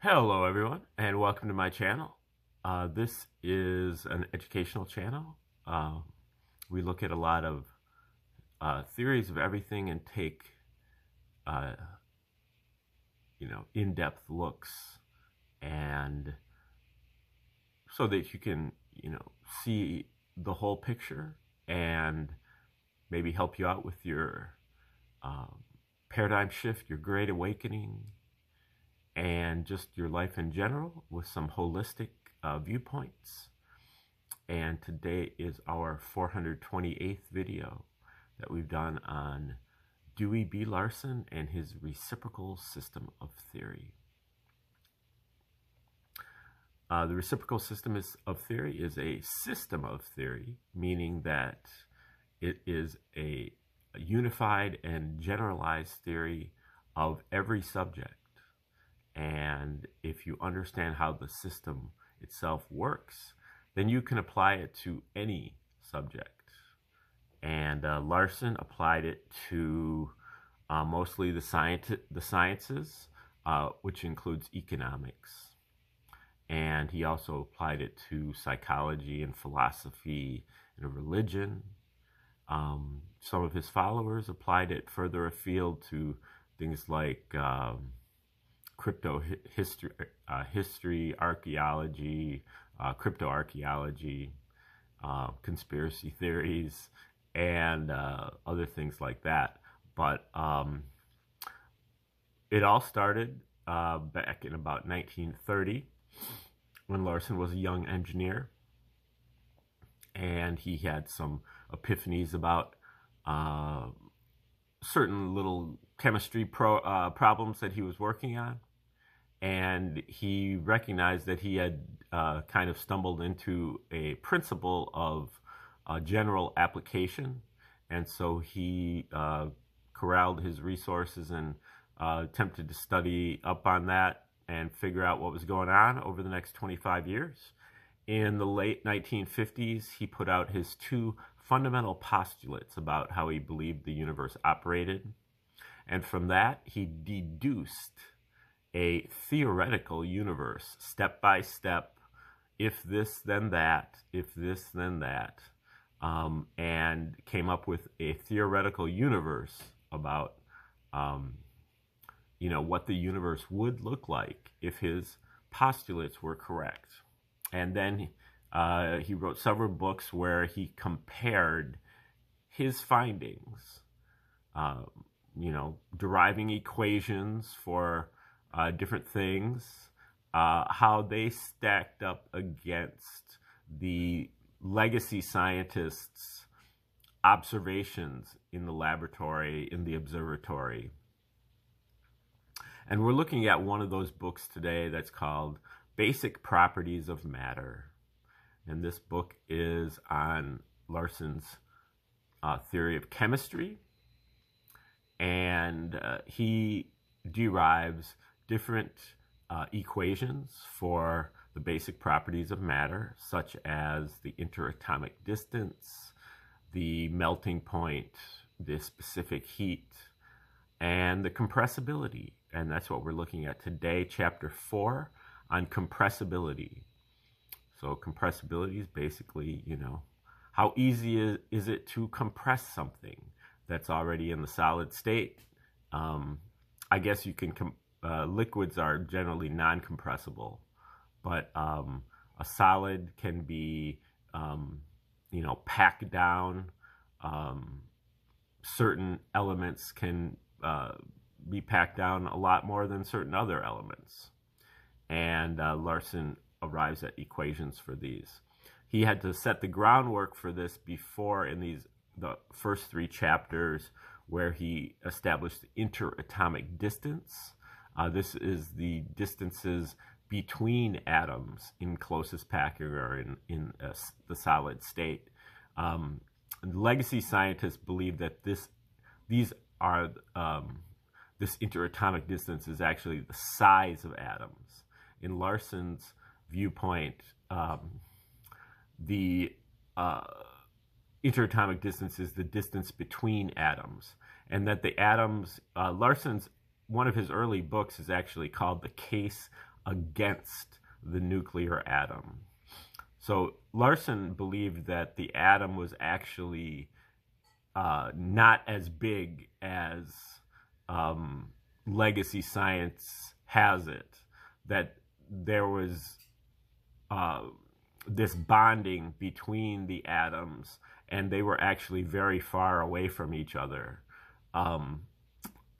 Hello, everyone, and welcome to my channel. Uh, this is an educational channel. Uh, we look at a lot of uh, theories of everything and take, uh, you know, in-depth looks, and so that you can, you know, see the whole picture and maybe help you out with your um, paradigm shift, your great awakening, and just your life in general with some holistic uh, viewpoints. And today is our 428th video that we've done on Dewey B. Larson and his reciprocal system of theory. Uh, the reciprocal system is, of theory is a system of theory, meaning that it is a, a unified and generalized theory of every subject and if you understand how the system itself works, then you can apply it to any subject. And uh, Larson applied it to uh, mostly the, science, the sciences, uh, which includes economics. And he also applied it to psychology and philosophy and religion. Um, some of his followers applied it further afield to things like um, crypto history, uh, history, archaeology, uh, crypto archaeology, uh, conspiracy theories, and uh, other things like that. But um, it all started uh, back in about 1930 when Larson was a young engineer, and he had some epiphanies about uh, certain little chemistry pro, problems that he was working on and he recognized that he had uh, kind of stumbled into a principle of uh, general application, and so he uh, corralled his resources and uh, attempted to study up on that and figure out what was going on over the next 25 years. In the late 1950s, he put out his two fundamental postulates about how he believed the universe operated. And from that, he deduced a theoretical universe, step by step, if this, then that, if this, then that, um, and came up with a theoretical universe about, um, you know, what the universe would look like if his postulates were correct. And then uh, he wrote several books where he compared his findings, uh, you know, deriving equations for uh, different things, uh, how they stacked up against the legacy scientists' observations in the laboratory, in the observatory. And we're looking at one of those books today that's called Basic Properties of Matter. And this book is on Larson's uh, theory of chemistry. And uh, he derives different uh, equations for the basic properties of matter, such as the interatomic distance, the melting point, the specific heat, and the compressibility. And that's what we're looking at today, chapter four on compressibility. So, compressibility is basically, you know, how easy is, is it to compress something that's already in the solid state? Um, I guess you can uh, liquids are generally non-compressible, but um, a solid can be, um, you know, packed down. Um, certain elements can uh, be packed down a lot more than certain other elements. And uh, Larson arrives at equations for these. He had to set the groundwork for this before in these the first three chapters where he established interatomic distance uh, this is the distances between atoms in closest packing or in, in uh, the solid state. Um, legacy scientists believe that this these are um, this interatomic distance is actually the size of atoms. In Larson's viewpoint, um, the uh, interatomic distance is the distance between atoms, and that the atoms, uh, Larson's one of his early books is actually called The Case against the nuclear atom. So Larson believed that the atom was actually uh, not as big as um, legacy science has it, that there was uh, this bonding between the atoms, and they were actually very far away from each other. Um,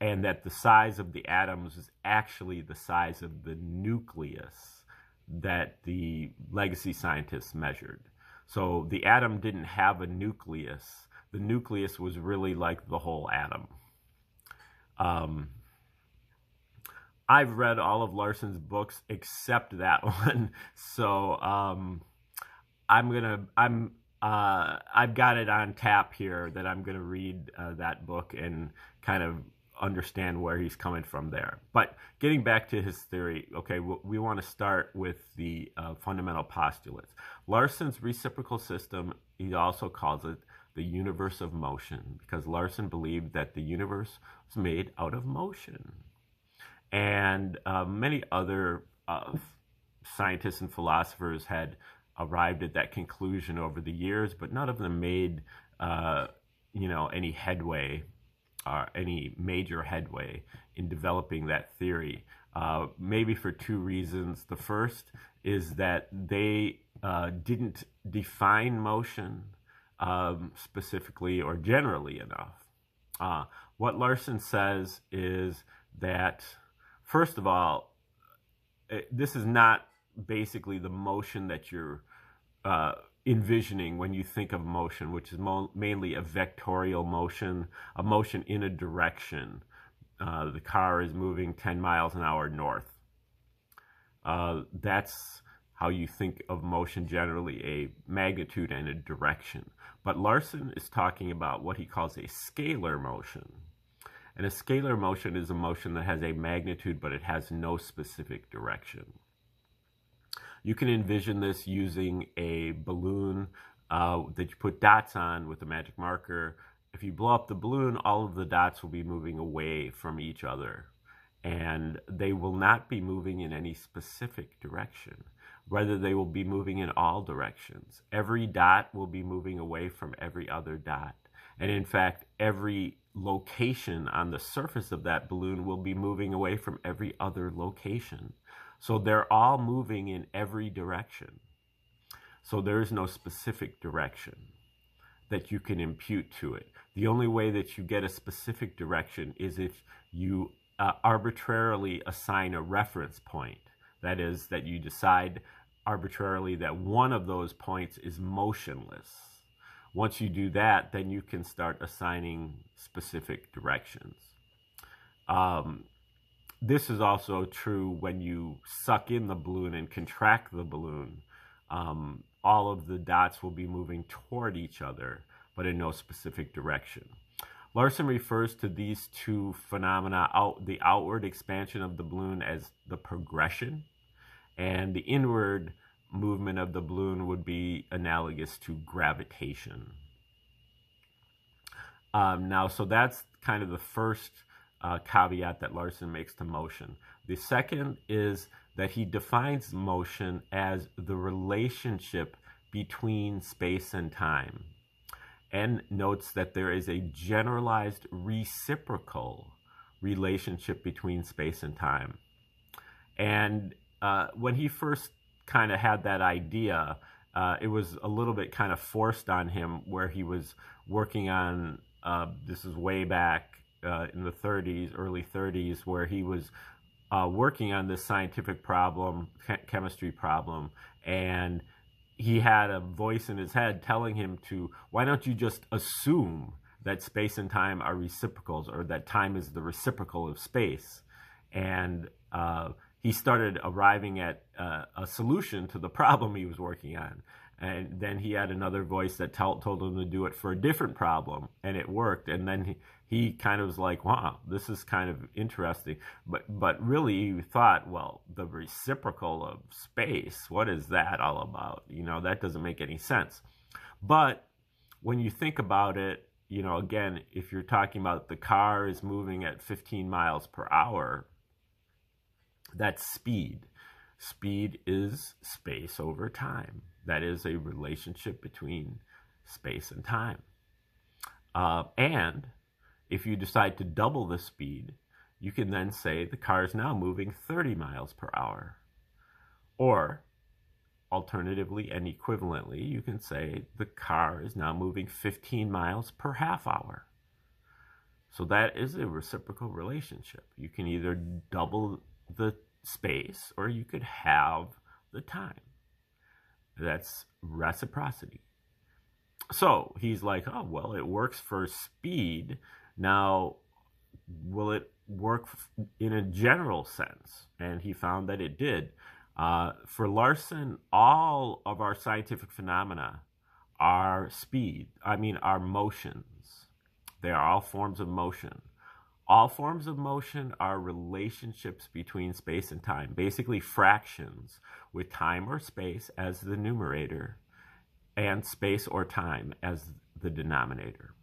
and that the size of the atoms is actually the size of the nucleus that the legacy scientists measured. So the atom didn't have a nucleus. The nucleus was really like the whole atom. Um, I've read all of Larson's books except that one. So um, I'm gonna I'm uh, I've got it on tap here that I'm gonna read uh, that book and kind of understand where he's coming from there. But getting back to his theory, okay, we, we want to start with the uh, fundamental postulates. Larson's reciprocal system, he also calls it the universe of motion because Larson believed that the universe was made out of motion. And uh, many other uh, scientists and philosophers had arrived at that conclusion over the years, but none of them made, uh, you know, any headway uh, any major headway in developing that theory. Uh, maybe for two reasons. The first is that they uh, didn't define motion um, specifically or generally enough. Uh, what Larson says is that, first of all, it, this is not basically the motion that you're uh, envisioning when you think of motion, which is mo- mainly a vectorial motion, a motion in a direction. Uh, the car is moving 10 miles an hour north. Uh, that's how you think of motion generally, a magnitude and a direction. But Larson is talking about what he calls a scalar motion. And a scalar motion is a motion that has a magnitude, but it has no specific direction. You can envision this using a balloon uh, that you put dots on with a magic marker. If you blow up the balloon, all of the dots will be moving away from each other. And they will not be moving in any specific direction. Rather, they will be moving in all directions. Every dot will be moving away from every other dot. And in fact, every location on the surface of that balloon will be moving away from every other location. So they're all moving in every direction. So there is no specific direction that you can impute to it. The only way that you get a specific direction is if you uh, arbitrarily assign a reference point. That is, that you decide arbitrarily that one of those points is motionless. Once you do that, then you can start assigning specific directions. Um, this is also true when you suck in the balloon and contract the balloon. Um, all of the dots will be moving toward each other, but in no specific direction. Larson refers to these two phenomena, out, the outward expansion of the balloon as the progression, and the inward movement of the balloon would be analogous to gravitation. Um, now, so that's kind of the first uh, caveat that Larson makes to motion. The second is that he defines motion as the relationship between space and time and notes that there is a generalized reciprocal relationship between space and time. And uh, when he first kind of had that idea, uh, it was a little bit kind of forced on him where he was working on, uh, this is way back uh, in the 30s, early 30s, where he was uh, working on this scientific problem, chemistry problem, and he had a voice in his head telling him to, why don't you just assume that space and time are reciprocals or that time is the reciprocal of space? And uh, he started arriving at uh, a solution to the problem he was working on. And then he had another voice that told him to do it for a different problem, and it worked. And then he, he kind of was like, wow, this is kind of interesting. But, but really, he thought, well, the reciprocal of space, what is that all about? You know, that doesn't make any sense. But when you think about it, you know, again, if you're talking about the car is moving at 15 miles per hour, that's speed. speed is space over time. That is a relationship between space and time. Uh, and if you decide to double the speed, you can then say the car is now moving 30 miles per hour. Or alternatively and equivalently, you can say the car is now moving 15 miles per half hour. So that is a reciprocal relationship. You can either double the space or you could have the time. That's reciprocity. So he's like, oh, well, it works for speed. Now, will it work in a general sense? And he found that it did. Uh, for Larson, all of our scientific phenomena are speed, I mean, are motions. They are all forms of motion. All forms of motion are relationships between space and time, basically fractions with time or space as the numerator and space or time as the denominator.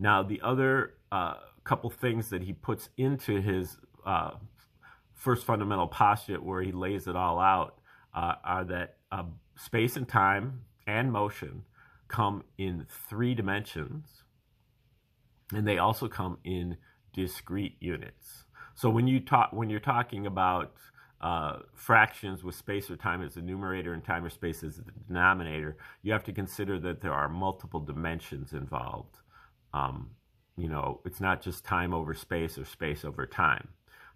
Now, the other uh, couple things that he puts into his uh, first fundamental postulate, where he lays it all out, uh, are that uh, space and time and motion come in three dimensions, and they also come in discrete units. So when you talk, when you're talking about uh, fractions with space or time as the numerator and time or space as the denominator, you have to consider that there are multiple dimensions involved. Um, you know, it's not just time over space or space over time.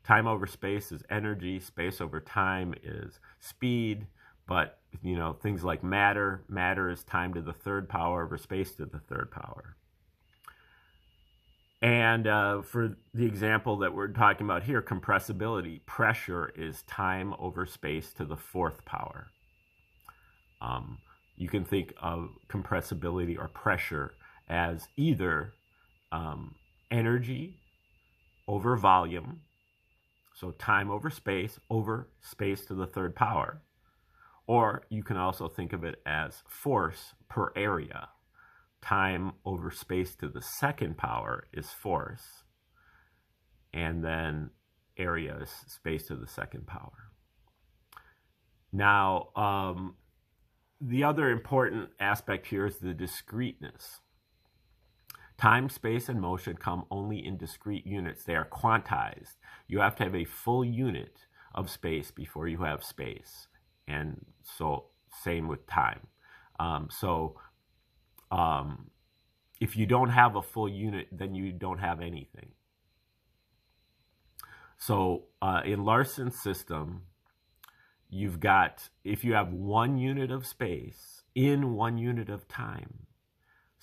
Time over space is energy, space over time is speed, but you know, things like matter, matter is time to the third power over space to the third power. And uh, for the example that we're talking about here, compressibility, pressure is time over space to the fourth power. Um, you can think of compressibility or pressure as either um, energy over volume, so time over space over space to the third power, or you can also think of it as force per area time over space to the second power is force, and then area is space to the second power. Now, um, the other important aspect here is the discreteness. Time, space, and motion come only in discrete units. They are quantized. You have to have a full unit of space before you have space. And so, same with time. Um, so, um, if you don't have a full unit, then you don't have anything. So uh, in Larson's system, you've got, if you have one unit of space in one unit of time,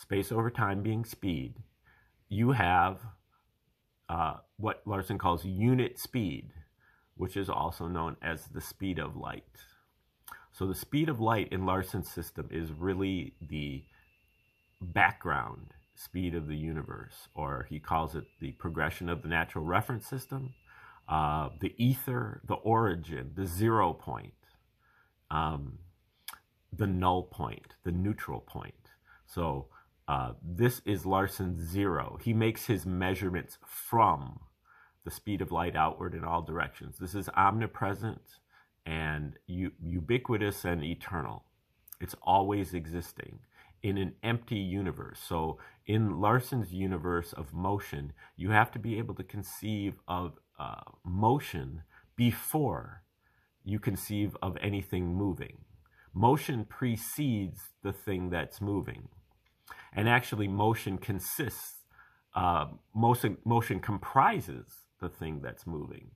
space over time being speed, you have uh, what Larson calls unit speed, which is also known as the speed of light. So the speed of light in Larson's system is really the background speed of the universe, or he calls it the progression of the natural reference system, uh, the ether, the origin, the zero point, um, the null point, the neutral point. So uh, this is Larson's zero. He makes his measurements from the speed of light outward in all directions. This is omnipresent and ubiquitous and eternal. It's always existing in an empty universe. So, in Larson's universe of motion, you have to be able to conceive of uh, motion before you conceive of anything moving. Motion precedes the thing that's moving. And actually, motion consists, uh, motion, motion comprises the thing that's moving.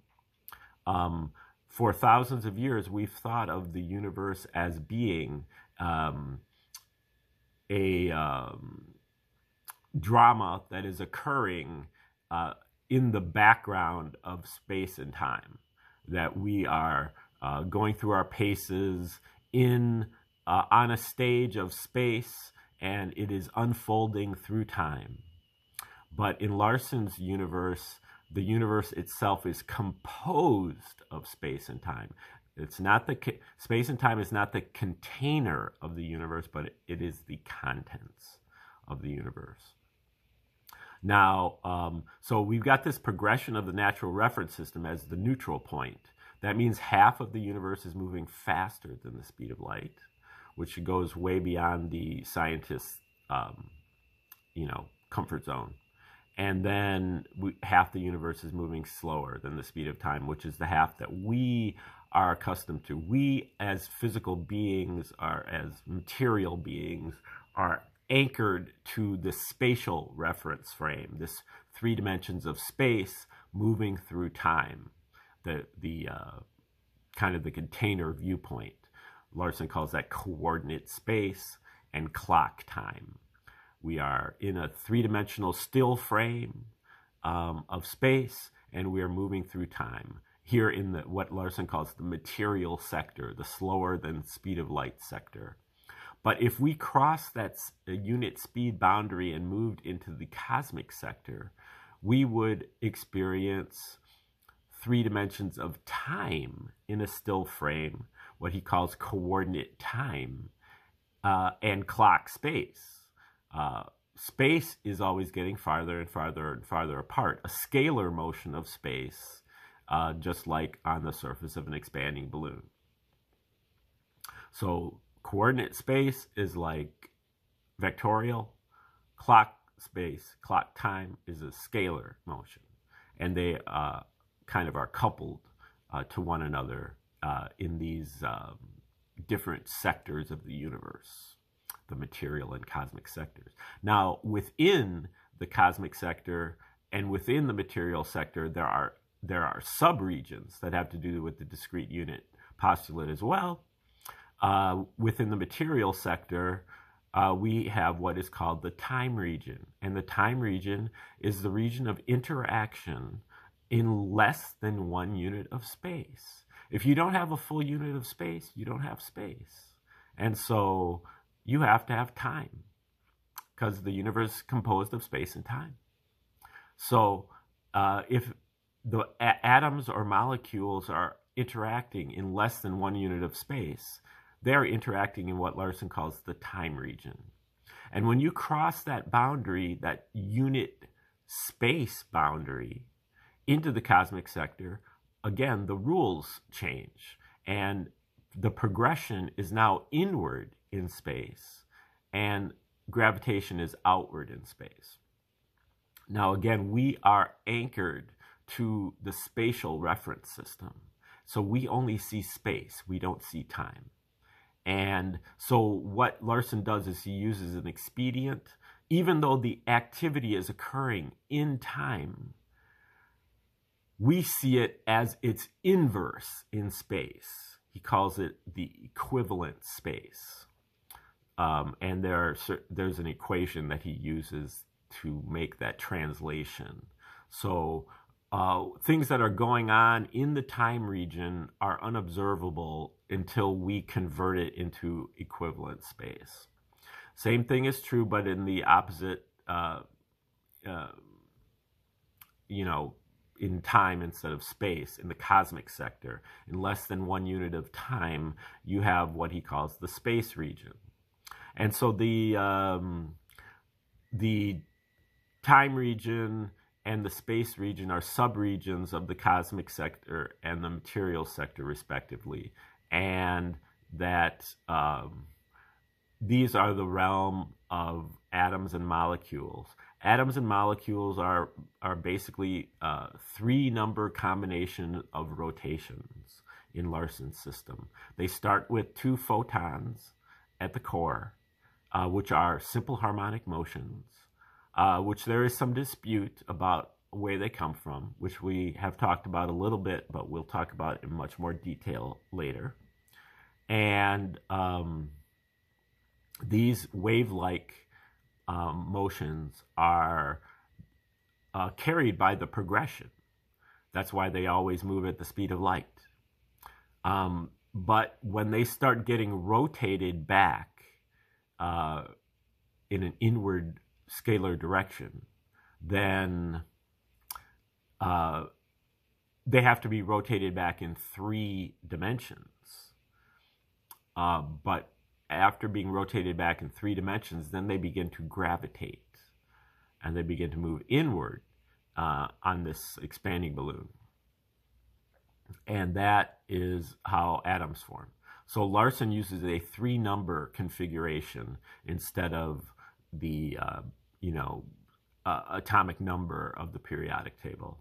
Um, for thousands of years, we've thought of the universe as being um, a um, drama that is occurring uh, in the background of space and time. That we are uh, going through our paces in uh, on a stage of space, and it is unfolding through time. But in Larson's universe, the universe itself is composed of space and time. It's not the space and time is not the container of the universe, but it is the contents of the universe. Now, um, so we've got this progression of the natural reference system as the neutral point That means half of the universe is moving faster than the speed of light, which goes way beyond the scientist's, um, you know, comfort zone. And then we, half the universe is moving slower than the speed of time, which is the half that we are accustomed to. We, as physical beings, are as material beings, are anchored to the spatial reference frame, this three dimensions of space moving through time, the the uh, kind of the container viewpoint. Larson calls that coordinate space and clock time. We are in a three dimensional still frame um, of space, and we are moving through time. Here in the what Larson calls the material sector, the slower than speed of light sector. But if we cross that unit speed boundary and moved into the cosmic sector, we would experience three dimensions of time in a still frame, what he calls coordinate time, uh, and clock space. Uh, space is always getting farther and farther and farther apart, a scalar motion of space, uh, just like on the surface of an expanding balloon. So coordinate space is like vectorial. Clock space, clock time is a scalar motion. And they uh, kind of are coupled uh, to one another uh, in these um, different sectors of the universe, the material and cosmic sectors. Now, within the cosmic sector and within the material sector, there are there are subregions that have to do with the discrete unit postulate as well. Uh, within the material sector, uh, we have what is called the time region. And the time region is the region of interaction in less than one unit of space. If you don't have a full unit of space, you don't have space. And so you have to have time because the universe is composed of space and time. So uh, if the atoms or molecules are interacting in less than one unit of space, they're interacting in what Larson calls the time region. And when you cross that boundary, that unit space boundary, into the cosmic sector, again, the rules change. And the progression is now inward in space, and gravitation is outward in space. Now, again, we are anchored to the spatial reference system. So we only see space, we don't see time. And so what Larson does is he uses an expedient, even though the activity is occurring in time, we see it as its inverse in space. He calls it the equivalent space. Um, and there are, there's an equation that he uses to make that translation. So uh, things that are going on in the time region are unobservable until we convert it into equivalent space. Same thing is true, but in the opposite, uh, uh, you know, in time instead of space in the cosmic sector. In less than one unit of time, you have what he calls the space region. And so the um, the time region and the space region are subregions of the cosmic sector and the material sector, respectively, and that um, these are the realm of atoms and molecules. Atoms and molecules are are basically uh, three number combination of rotations in Larson's system. They start with two photons at the core, uh, which are simple harmonic motions uh, which there is some dispute about where they come from, which we have talked about a little bit, but we'll talk about in much more detail later. And um, these wave like um, motions are uh, carried by the progression. That's why they always move at the speed of light. Um, but when they start getting rotated back uh, in an inward scalar direction, then uh, they have to be rotated back in three dimensions. Uh, but after being rotated back in three dimensions, then they begin to gravitate and they begin to move inward uh, on this expanding balloon. And that is how atoms form. So Larson uses a three number configuration instead of the, uh, you know, uh, atomic number of the periodic table.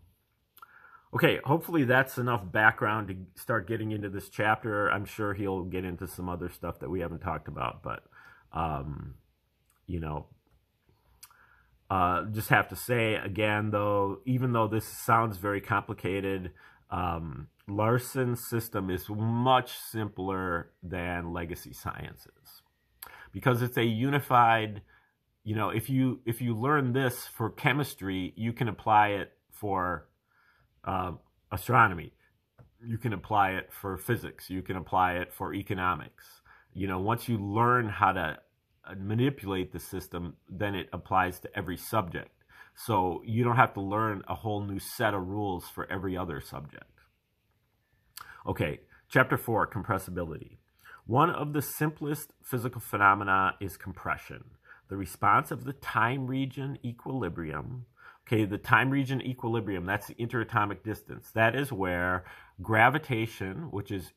Okay, hopefully that's enough background to start getting into this chapter. I'm sure he'll get into some other stuff that we haven't talked about, but, um, you know, uh, just have to say again, though, even though this sounds very complicated, um, Larson's system is much simpler than legacy sciences because it's a unified. You know, if you if you learn this for chemistry, you can apply it for uh, astronomy. You can apply it for physics. You can apply it for economics. You know, once you learn how to uh, manipulate the system, then it applies to every subject. So you don't have to learn a whole new set of rules for every other subject. Okay, chapter four, compressibility. One of the simplest physical phenomena is compression, the response of the time region equilibrium. Okay, the time region equilibrium, that's the interatomic distance. That is where gravitation, which is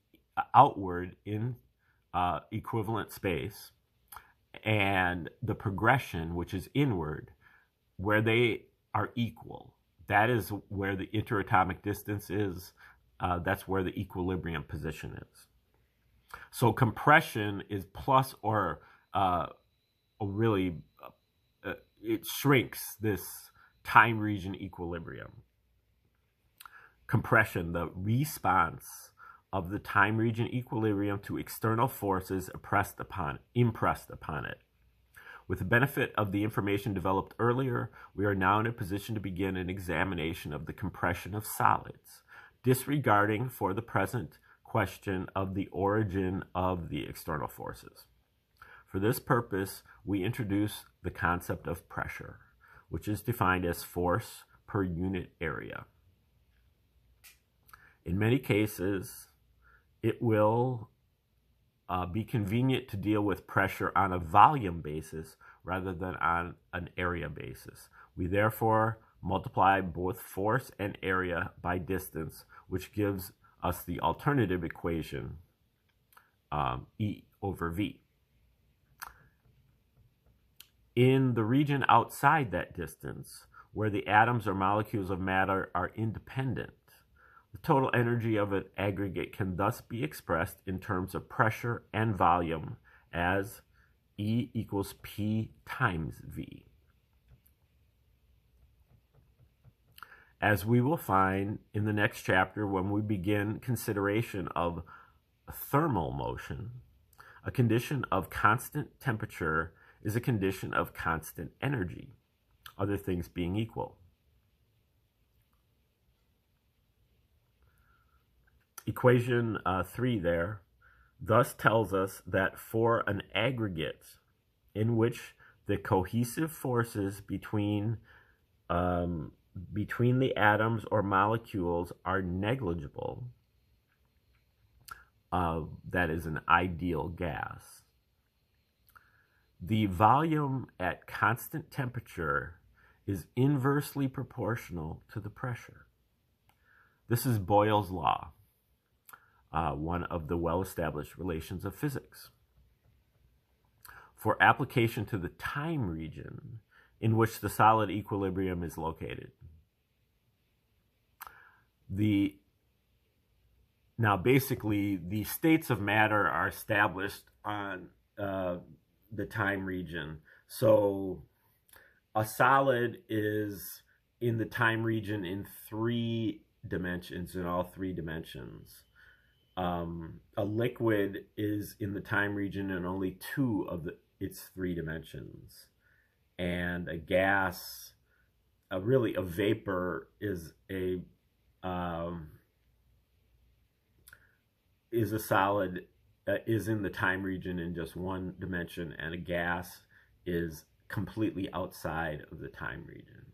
outward in uh, equivalent space, and the progression, which is inward, where they are equal. That is where the interatomic distance is. Uh, that's where the equilibrium position is. So compression is plus or uh, really, uh, it shrinks this time region equilibrium. Compression, the response of the time region equilibrium to external forces impressed upon, impressed upon it. With the benefit of the information developed earlier, we are now in a position to begin an examination of the compression of solids, disregarding for the present question of the origin of the external forces. For this purpose, we introduce the concept of pressure, which is defined as force per unit area. In many cases, it will uh, be convenient to deal with pressure on a volume basis rather than on an area basis. We therefore multiply both force and area by distance, which gives us the alternative equation, um, E over V. In the region outside that distance, where the atoms or molecules of matter are independent, the total energy of an aggregate can thus be expressed in terms of pressure and volume as E equals P times V. As we will find in the next chapter when we begin consideration of thermal motion, a condition of constant temperature is a condition of constant energy, other things being equal. equation uh, 3 there thus tells us that for an aggregate in which the cohesive forces between um, between the atoms or molecules are negligible, uh, that is an ideal gas. The volume at constant temperature is inversely proportional to the pressure. This is Boyle's law uh, one of the well established relations of physics. For application to the time region in which the solid equilibrium is located. The now, basically, the states of matter are established on uh, the time region. So, a solid is in the time region in three dimensions, in all three dimensions. Um, a liquid is in the time region in only two of the, its three dimensions. And a gas, a really a vapor is a um, is a solid is in the time region in just one dimension and a gas is completely outside of the time region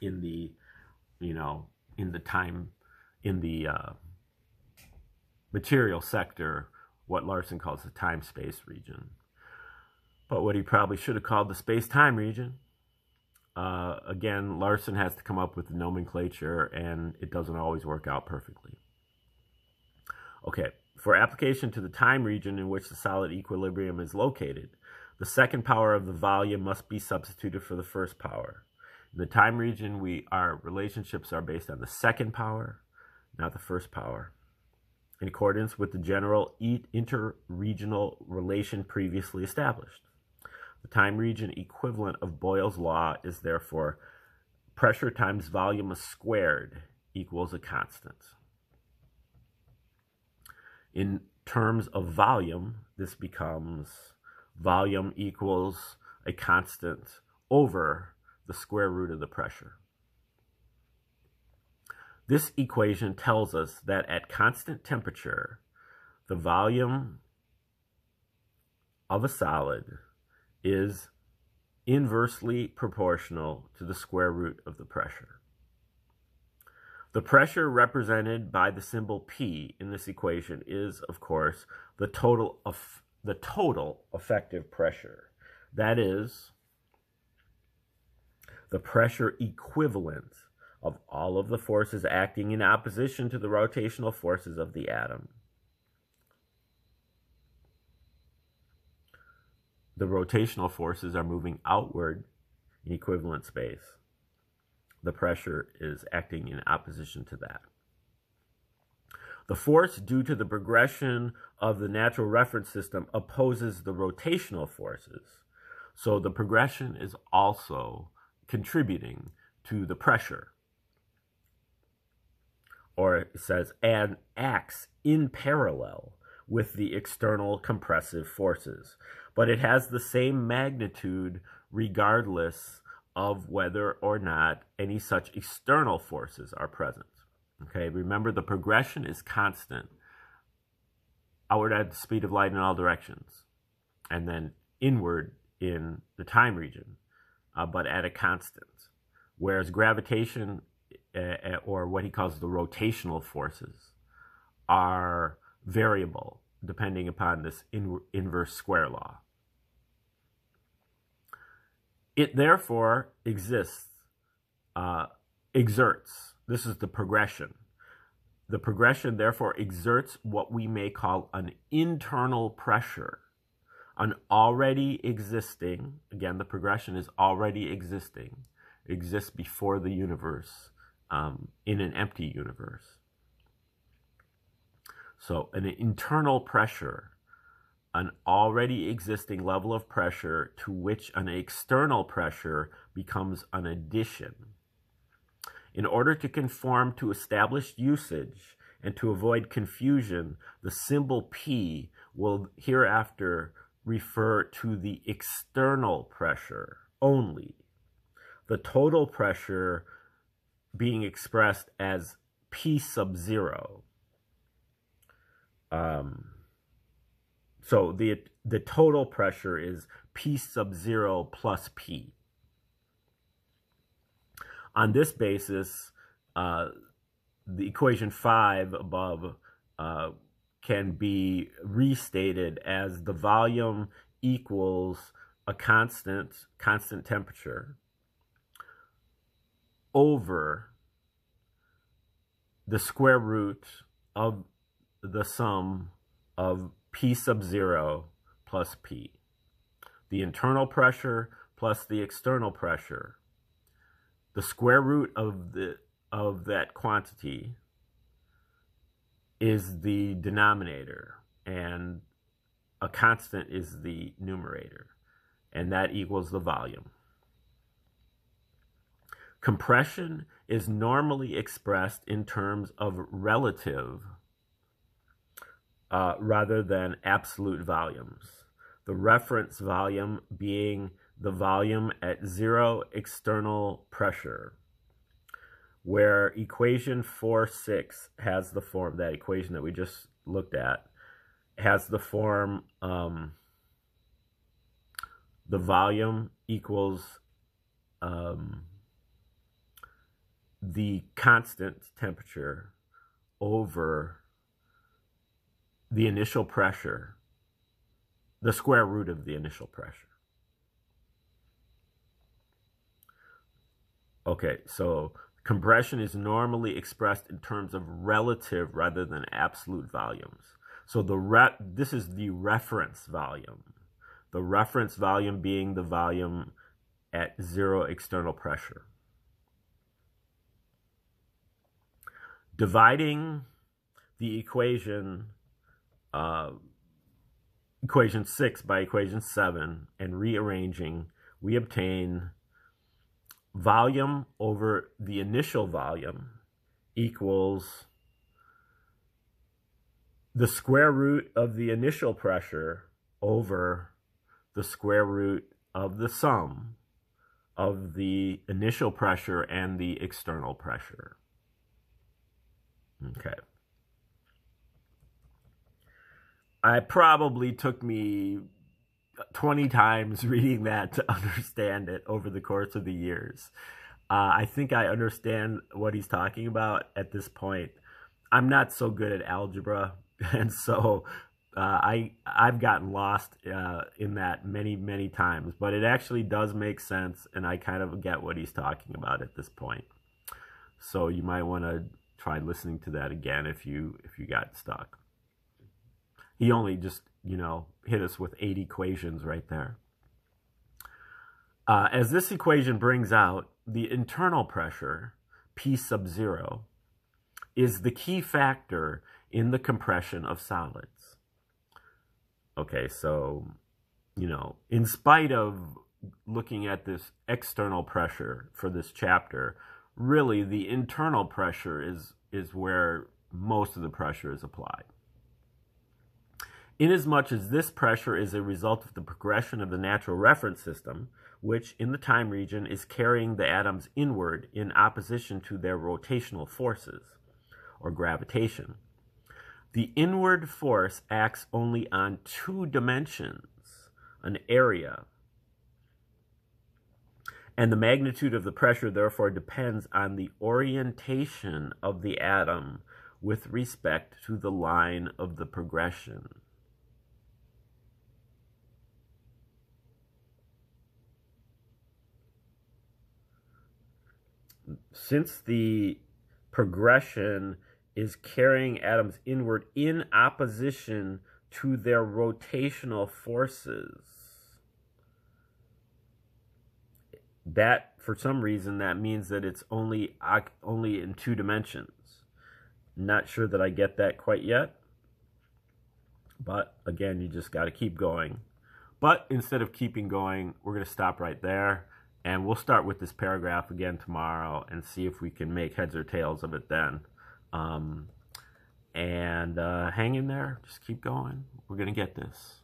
in the you know in the time in the uh, material sector, what Larson calls the time-space region. But what he probably should have called the space-time region uh, again, Larson has to come up with the nomenclature, and it doesn't always work out perfectly. Okay, for application to the time region in which the solid equilibrium is located, the second power of the volume must be substituted for the first power. In the time region, we our relationships are based on the second power, not the first power. In accordance with the general interregional relation previously established. The time region equivalent of Boyle's law is therefore pressure times volume squared equals a constant. In terms of volume, this becomes volume equals a constant over the square root of the pressure. This equation tells us that at constant temperature, the volume of a solid is inversely proportional to the square root of the pressure. The pressure represented by the symbol P in this equation is, of course, the total of the total effective pressure. That is the pressure equivalent of all of the forces acting in opposition to the rotational forces of the atom. the rotational forces are moving outward in equivalent space. The pressure is acting in opposition to that. The force due to the progression of the natural reference system opposes the rotational forces. So the progression is also contributing to the pressure. Or it says, and acts in parallel with the external compressive forces but it has the same magnitude regardless of whether or not any such external forces are present. Okay, remember the progression is constant, outward at the speed of light in all directions, and then inward in the time region, uh, but at a constant. Whereas gravitation, uh, or what he calls the rotational forces, are variable depending upon this in, inverse square law. It therefore exists, uh, exerts. This is the progression. The progression therefore exerts what we may call an internal pressure, an already existing, again, the progression is already existing, exists before the universe um, in an empty universe. So, an internal pressure an already existing level of pressure to which an external pressure becomes an addition. In order to conform to established usage and to avoid confusion, the symbol P will hereafter refer to the external pressure only. The total pressure being expressed as P sub zero. Um, so the the total pressure is P sub 0 plus P. On this basis, uh, the equation 5 above uh, can be restated as the volume equals a constant, constant temperature over the square root of the sum of P sub 0 plus P. The internal pressure plus the external pressure. The square root of the of that quantity is the denominator and a constant is the numerator and that equals the volume. Compression is normally expressed in terms of relative uh, rather than absolute volumes. The reference volume being the volume at zero external pressure, where equation 4, 6 has the form, that equation that we just looked at, has the form um, the volume equals um, the constant temperature over the initial pressure, the square root of the initial pressure. Okay, so compression is normally expressed in terms of relative rather than absolute volumes. So the re- this is the reference volume. The reference volume being the volume at zero external pressure. Dividing the equation uh, equation 6 by equation 7 and rearranging, we obtain volume over the initial volume equals the square root of the initial pressure over the square root of the sum of the initial pressure and the external pressure. Okay. I probably took me 20 times reading that to understand it over the course of the years. Uh, I think I understand what he's talking about at this point. I'm not so good at algebra, and so uh, I I've gotten lost uh, in that many many times. But it actually does make sense, and I kind of get what he's talking about at this point. So you might want to try listening to that again if you if you got stuck. He only just, you know, hit us with eight equations right there. Uh, as this equation brings out, the internal pressure, P sub zero, is the key factor in the compression of solids. Okay, so, you know, in spite of looking at this external pressure for this chapter, really the internal pressure is, is where most of the pressure is applied. Inasmuch as this pressure is a result of the progression of the natural reference system, which in the time region is carrying the atoms inward in opposition to their rotational forces, or gravitation. The inward force acts only on two dimensions, an area, and the magnitude of the pressure therefore depends on the orientation of the atom with respect to the line of the progression. Since the progression is carrying atoms inward in opposition to their rotational forces, that for some reason that means that it's only only in two dimensions. Not sure that I get that quite yet. But again, you just got to keep going. But instead of keeping going, we're going to stop right there. And we'll start with this paragraph again tomorrow and see if we can make heads or tails of it then. Um, and uh, hang in there. Just keep going. We're going to get this.